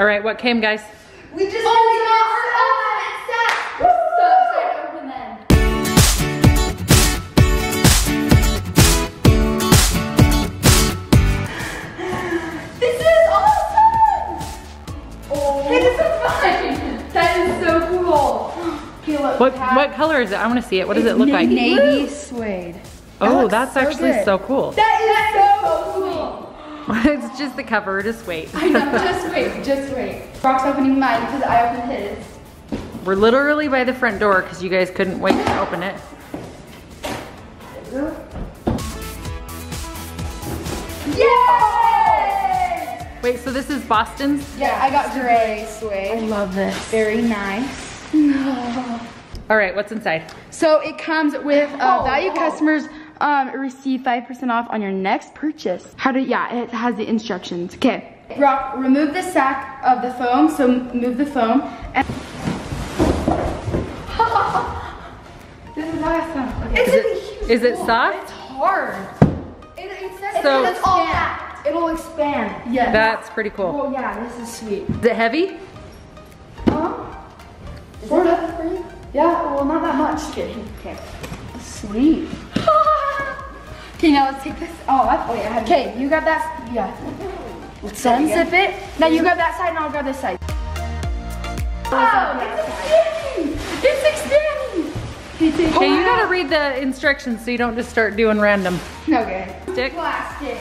All right, what came, guys? We just Oh, we got our ultimate sack. We're so excited to open them. This is awesome! Oh, hey, this fun. That is so cool. What what color is it? I want to see it. What does it look like? Navy suede. Oh, that's so actually good. so cool. That is so cool. it's just the cover. Just wait. I know, just wait, just wait. Brock's opening mine because I opened his. We're literally by the front door because you guys couldn't wait to open it. Yay! Wait, so this is Boston's? Yeah, I got gray suede. I love this. Very nice. All right, what's inside? So it comes with uh, Oh, value oh. customers um, receive 5% off on your next purchase. How to, yeah, it has the instructions. Okay. Brock, remove the sack of the foam. So move the foam. And this is awesome. Okay. Is it, is it soft? It's hard. It, it says So- it's all packed. It'll expand. Yeah. That's pretty cool. Oh yeah, this is sweet. Is it heavy? Huh? Is it that for you? Yeah, well, not that much. Just kidding. Okay. Sweet. Okay, now let's take this. Oh, oh. Okay, you got that. Yeah. Let's unzip it. Now you grab that side and I'll grab this side. Oh, it's expanding! It's expanding! Okay, you gotta read the instructions so you don't just start doing random. Okay. Stick. Plastic.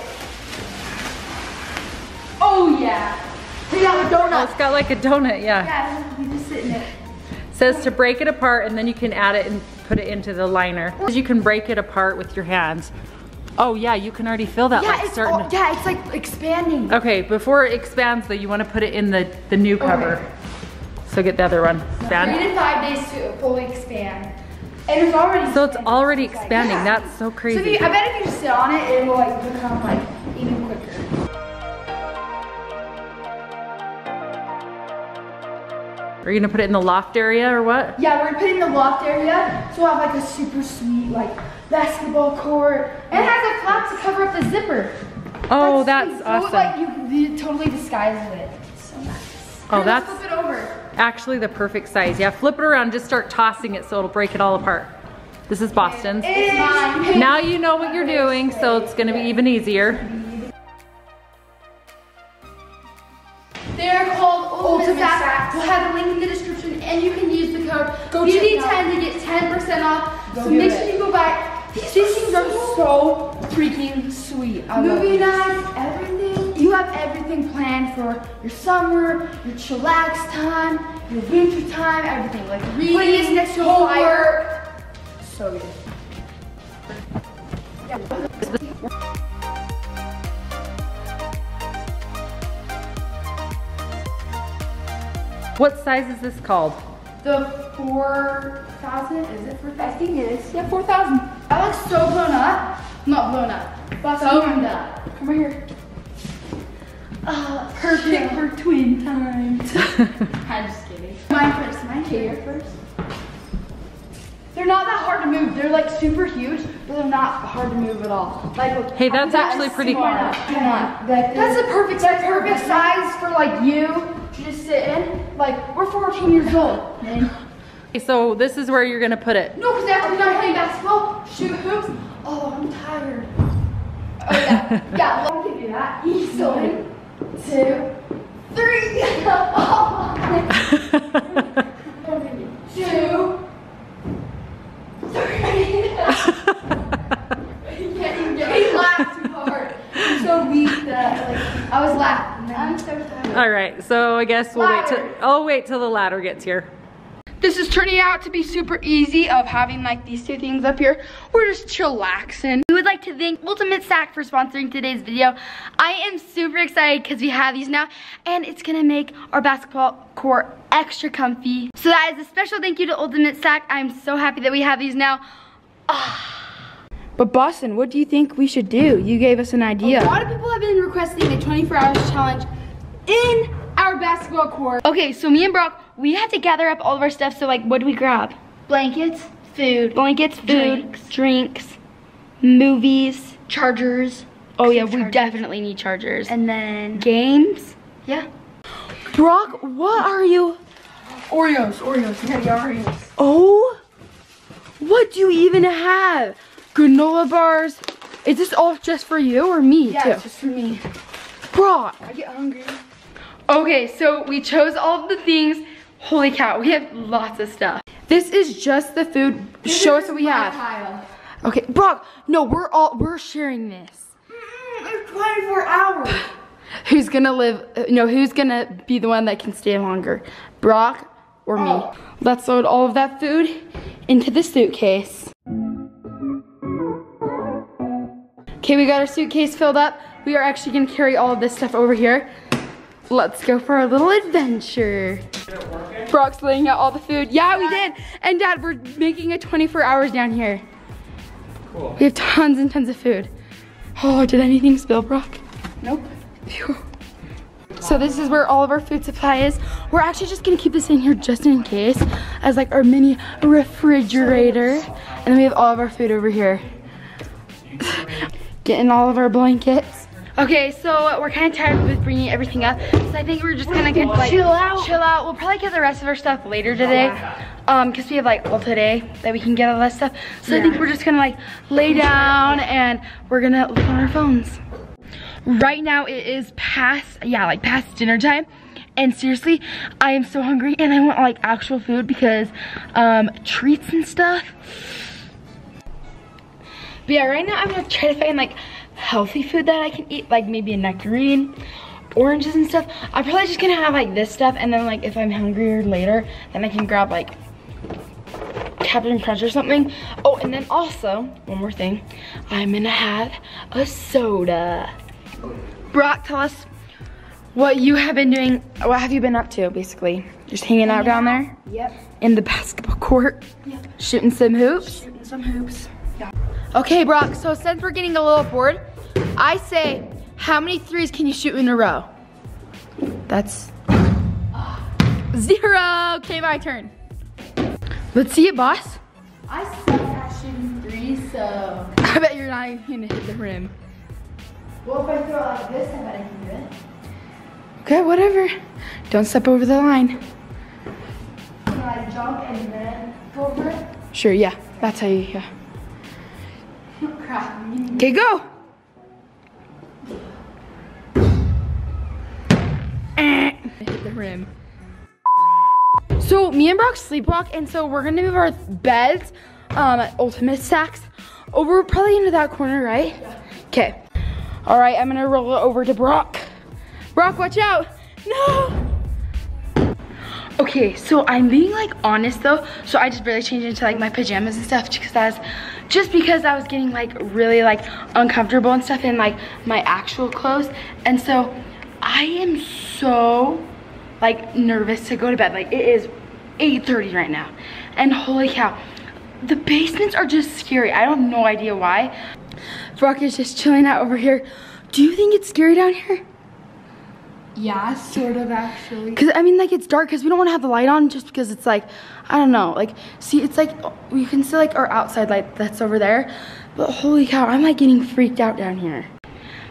Oh yeah. We got a Oh, it's got like a donut, yeah. Yeah, you just sit in it. says to break it apart and then you can add it and put it into the liner. Because you can break it apart with your hands. Oh yeah, you can already feel that Yeah, like it's starting all, yeah, it's like expanding. Okay, before it expands though, you wanna put it in the, the new cover. So get the other one. Three Expand. to five days to fully expand. And it's already So it's expanding. already It's like- expanding. yeah. That's so So crazy. you, I bet if you sit on it, it will like become like Are you gonna put it in the loft area or what? Yeah, we're gonna put it in the loft area, so we'll have like a super sweet like basketball court. And it has a flap to cover up the zipper. Oh, That's that's. So awesome. like you, you totally disguises it. So nice. Oh, that's- flip it over. Actually the perfect size. Yeah, flip it around, just start tossing it so it'll break it all apart. This is Boston's. It's mine. Now you know what you're doing, so it's gonna be even easier. Called Ultimate, Sack. We'll have a link in the description, and you can use the code Go check it BB10 to get 10% off. Go so make it. sure you go buy. These things are so freaking sweet. I love Movie these. nights, everything. You have everything planned for your summer, your chillax time, your winter time, everything. Like reading, next to a homework. So good. What size is this called? The 4,000, is it 4,000? I think it is. Yeah, 4,000. That looks so blown up. Not blown up, but blown up. Come over here. Uh, perfect for twin time. I'm just kidding. Mine first, mine here first. They're not that hard to move. They're like super huge, but they're not hard to move at all. Like, Hey, that's actually pretty smart. cool. Come on. That's the perfect, that's perfect size for like you just sit in. Like, we're 14 years old, man. Okay, So this is where you're gonna put it. No, because after we're done playing basketball, shoot hoops. Oh, I'm tired. Oh yeah, yeah. Well, we can do that easily. Two, three. Oh my. Two, three. Getting, getting laughed too hard. I'm so weak that like I was laughing. I'm so tired. All right, so I guess we'll wait till, I'll wait till the ladder gets here. This is turning out to be super easy of having like these two things up here. We're just chillaxing. We would like to thank Ultimate Sack for sponsoring today's video. I am super excited because we have these now and it's gonna make our basketball court extra comfy. So that is a special thank you to Ultimate Sack. I'm so happy that we have these now. Ah. But Boston, what do you think we should do? You gave us an idea. A lot of people have been requesting a 24 hours challenge in our basketball court. Okay, so me and Brock, we had to gather up all of our stuff. So like, what do we grab? Blankets, food, Blankets, food, Drinks. drinks, movies. chargers, Oh yeah, we chargers. definitely need chargers. and then, games. yeah. Brock, what are you? Oreos, Oreos, yeah, yeah, Oreos. Oh, what do you even have? Granola bars. Is this all just for you or me Yeah, too? it's just for me. Brock. I get hungry. Okay, so we chose all the things. Holy cow, we have lots of stuff. This is just the food. Show us what we have. Pile. Okay, Brock. No, we're all we're sharing this. It's 24 hours. Who's gonna live? uh, No, who's gonna be the one that can stay longer? Brock or me? Oh. Let's load all of that food into the suitcase. Okay, we got our suitcase filled up. We are actually gonna carry all of this stuff over here. Let's go for a little adventure. Brock's laying out all the food. Yeah, we did. And Dad, we're making it 24 hours down here. Cool. We have tons and tons of food. Oh, did anything spill, Brock? Nope. Phew. So this is where all of our food supply is. We're actually just gonna keep this in here just in case as like our mini refrigerator. And then we have all of our food over here. Getting all of our blankets. Okay, so we're kind of tired with bringing everything up. So I think we're just gonna get like Chill out. Chill out. We'll probably get the rest of our stuff later today. Um, cause we have like all today that we can get all that stuff. So I think we're just gonna like lay down and we're gonna look on our phones. Right now it is past, yeah, like past dinner time. And seriously, I am so hungry and I want like actual food because um, treats and stuff. But yeah, right now I'm gonna try to find like healthy food that I can eat, like maybe a nectarine, oranges and stuff. I'm probably just gonna have like this stuff and then like if I'm hungrier later, then I can grab like Captain Crunch or something. Oh, and then also, one more thing, I'm gonna have a soda. Brock, tell us what you have been doing. What have you been up to, basically? Just hanging out down there Yep. in the basketball court, Yep. shooting some hoops. Shooting some hoops. Yeah. Okay, Brock, so since we're getting a little bored, I say, how many threes can you shoot in a row? That's zero. Okay, my turn. Let's see it, boss. I suck at shooting threes, so. I bet you're not even gonna hit the rim. Well, if I throw it like this, I bet I can do it. Okay, whatever. Don't step over the line. Can I jump and then go over it? Sure, yeah, that's how you, yeah. Crap. Okay, go. So me and Brock sleepwalk, and so we're gonna move our beds, um, at Ultimate Sacks, over probably into that corner, right? Okay. All right, I'm gonna roll it over to Brock. Brock, watch out! No. Okay, so I'm being like honest though, so I just really changed into like my pajamas and stuff because I was, just because I was getting like really like uncomfortable and stuff in like my actual clothes, and so I am so like nervous to go to bed. Like it is 8:30 right now, and holy cow, the basements are just scary. I have no idea why. Brock is just chilling out over here. Do you think it's scary down here? Yeah, sort of actually. Cause I mean, like it's dark because we don't want to have the light on just because it's like, I don't know. Like, see, it's like you can see like our outside light that's over there, but holy cow, I'm like getting freaked out down here.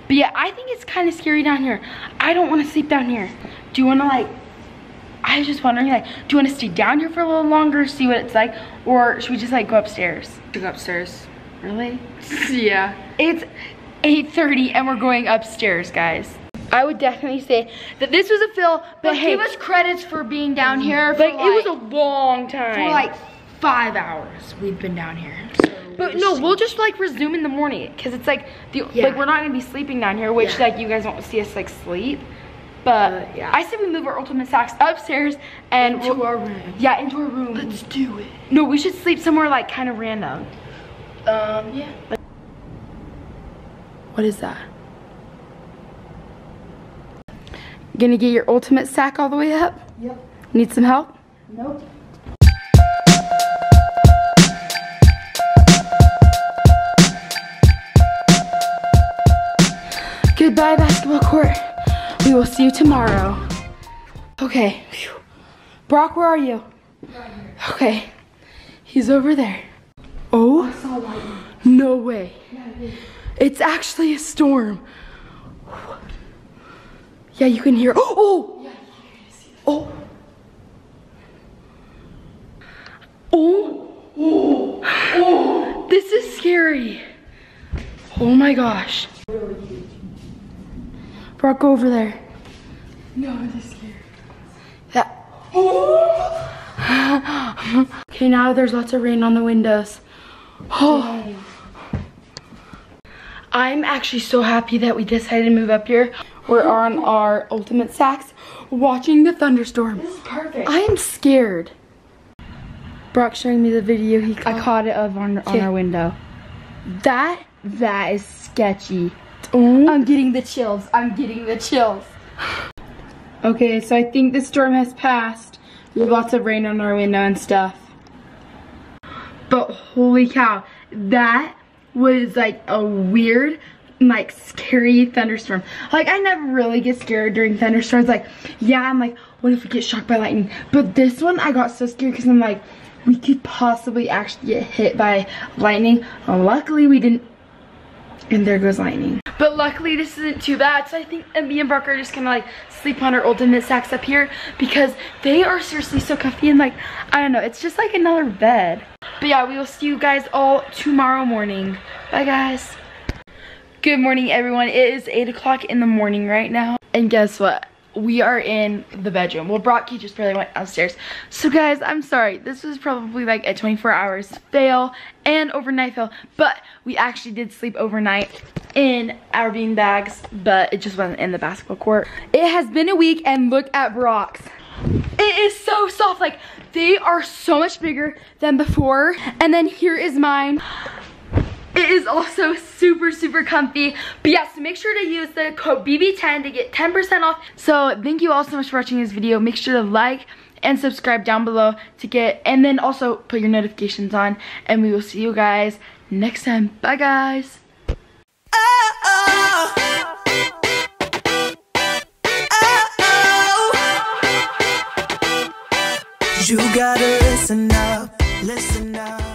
But yeah, I think it's kind of scary down here. I don't want to sleep down here. Do you want to like? I was just wondering, like, do you want to stay down here for a little longer, see what it's like, or should we just like go upstairs? To go upstairs. Really? Yeah. It's 8:30 and we're going upstairs, guys. I would definitely say that this was a fill, but, But hey, give us credits for being down here for like, like, it was a long time. for like five hours. We've been down here. So but no, we'll just like resume in the morning because it's like the Yeah. like we're not gonna be sleeping down here, which Yeah. like you guys won't see us like sleep. But Uh, yeah. I said we move our ultimate sacks upstairs and into we'll- our room. yeah into our room. Let's do it. no, we should sleep somewhere like kind of random. Um, yeah. What is that? Gonna get your ultimate sack all the way up? Yep. Need some help? Nope. Goodbye, basketball court. We will see you tomorrow. Okay. Brock, where are you? Okay. He's over there. Oh? No way. It's actually a storm. Yeah, you can hear. Oh! Oh. Oh. Oh. oh! This is scary. Oh my gosh. Brock, go over there. No, I'm just scared. That. okay, now there's lots of rain on the windows. Oh. I'm actually so happy that we decided to move up here. We're on our ultimate sacks watching the thunderstorm. This is perfect. I am scared. Brock showing me the video he caught. I caught it of on, on our window. That, that is sketchy. Oh. I'm getting the chills. I'm getting the chills. Okay, so I think the storm has passed. We have lots of rain on our window and stuff. But holy cow, that was like a weird, like scary thunderstorm. Like I never really get scared during thunderstorms. Like, yeah, I'm like, what if we get shocked by lightning? But this one, I got so scared because I'm like, we could possibly actually get hit by lightning. Luckily, we didn't. And there goes lightning. But luckily, this isn't too bad. So I think me and Brock are just gonna like sleep on our ultimate sacks up here because they are seriously so comfy and like, I don't know, it's just like another bed. But yeah, we will see you guys all tomorrow morning. Bye guys. Good morning everyone. It is 8 o'clock in the morning right now. And guess what? We are in the bedroom. Well, Brocky just barely went downstairs. So guys, I'm sorry. This was probably like a 24 hours fail and overnight fail. But we actually did sleep overnight in our bean bags, but it just wasn't in the basketball court. It has been a week and look at Brock's. It is so soft. Like, they are so much bigger than before. And then here is mine. It is also super, super comfy. But yeah, so make sure to use the code BB10 to get 10% off. So thank you all so much for watching this video. Make sure to like and subscribe down below to get, and then also put your notifications on. And we will see you guys next time. Bye, guys. You gotta listen up, listen up.